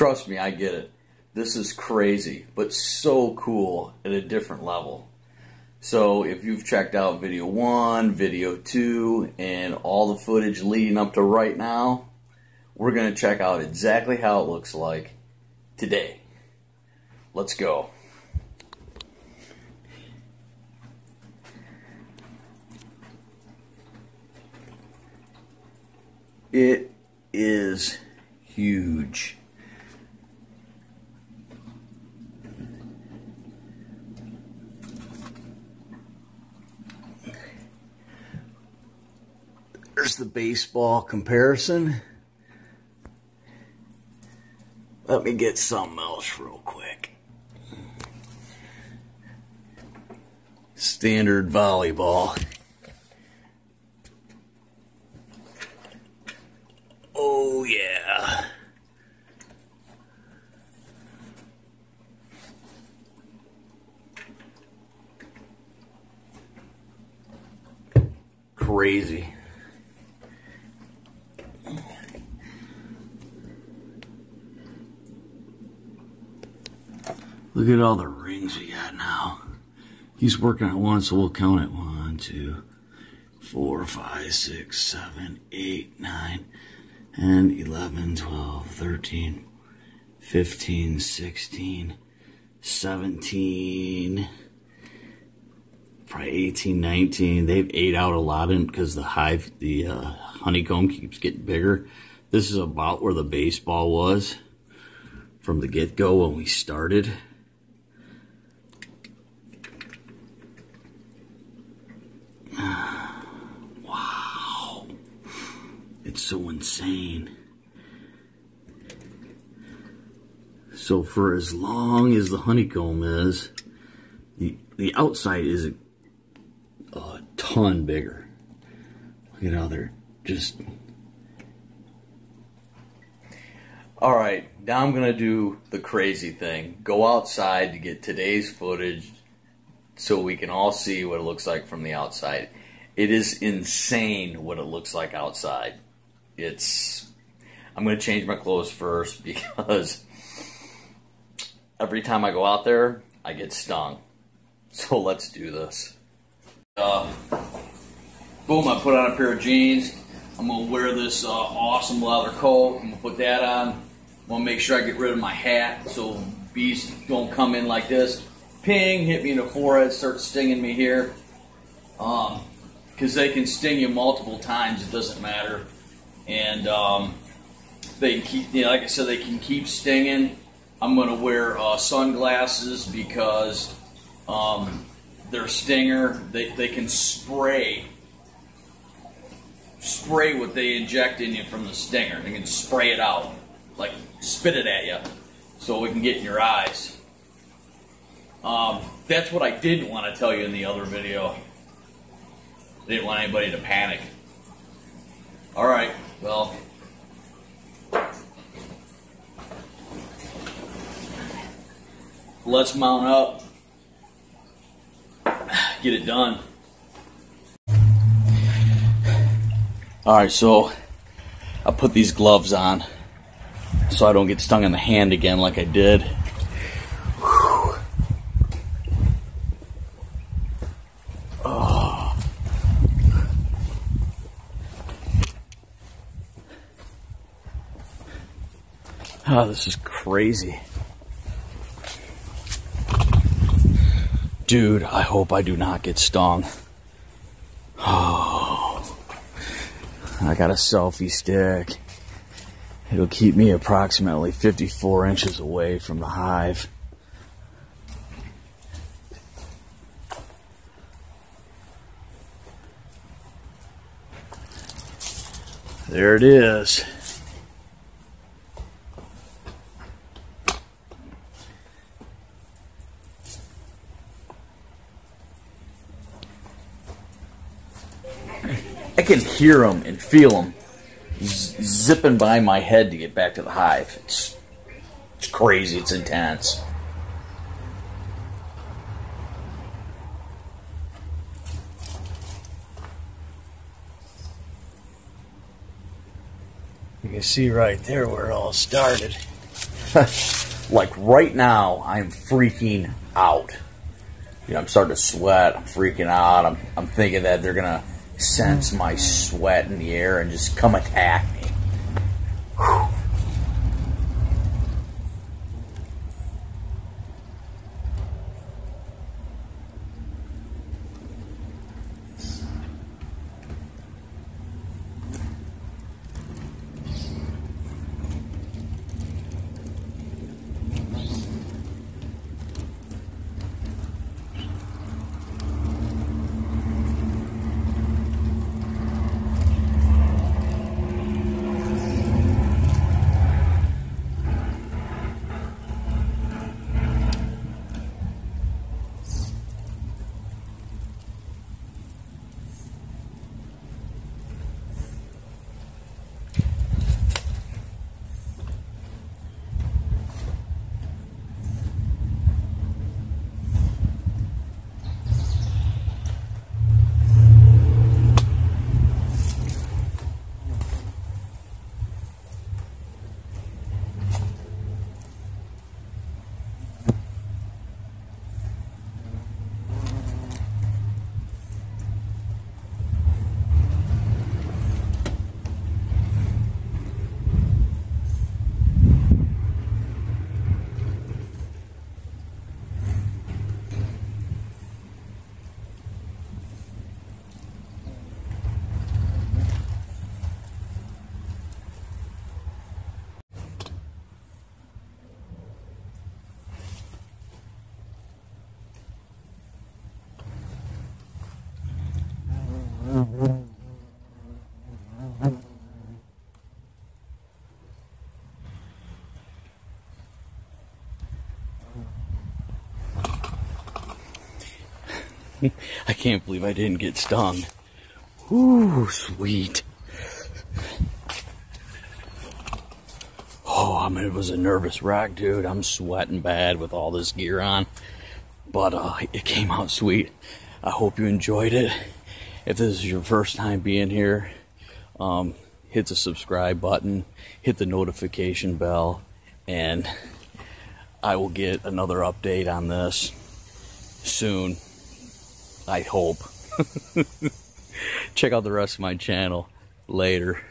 Trust me, I get it. This is crazy, but so cool at a different level. So if you've checked out video one, video two, and all the footage leading up to right now, we're going to check out exactly how it looks like today. Let's go. It is huge. The baseball comparison. Let me get something else real quick. Standard volleyball. Oh, yeah. Crazy. Look at all the rings we got now. He's working on one, so we'll count it. One, two, four, five, six, seven, eight, nine, and 11, 12, 13, 15, 16, 17, probably 18, 19. They've ate out a lot in because the hive, the uh, honeycomb keeps getting bigger. This is about where the baseball was from the get go when we started. It's so insane. So for as long as the honeycomb is, the, the outside is a, a ton bigger. Look at how they're just... Alright, now I'm going to do the crazy thing. Go outside to get today's footage so we can all see what it looks like from the outside. It is insane what it looks like outside. It's. I'm to change my clothes first because every time I go out there, I get stung. So let's do this. Uh, boom, I put on a pair of jeans. I'm to wear this uh, awesome leather coat. I'm to put that on. I'm to make sure I get rid of my hat so bees don't come in like this ping, hit me in the forehead, start stinging me here. Um, because they can sting you multiple times, it doesn't matter. And um, they keep, you know, like I said, they can keep stinging. I'm going to wear uh, sunglasses because um, their stinger, they, they can spray spray what they inject in you from the stinger. They can spray it out, like spit it at you, so it can get in your eyes. Um, that's what I didn't want to tell you in the other video. I didn't want anybody to panic. Alright, well. Let's mount up. Get it done. Alright, so I put these gloves on so I don't get stung in the hand again like I did. Oh, this is crazy. Dude, I hope I do not get stung. Oh, I got a selfie stick. It'll keep me approximately 54 inches away from the hive. There it is. I can hear them and feel them zipping by my head to get back to the hive. It's, it's crazy. It's intense. You can see right there where it all started. like right now, I'm freaking out. You know, I'm starting to sweat. I'm freaking out. I'm, I'm thinking that they're gonna sense my sweat in the air and just come attack me. I can't believe I didn't get stung. Ooh, sweet. Oh, I mean, it was a nervous wreck, dude. I'm sweating bad with all this gear on. But uh, it came out sweet. I hope you enjoyed it. If this is your first time being here, um, hit the subscribe button, hit the notification bell, and I will get another update on this soon. I hope. Check out the rest of my channel later.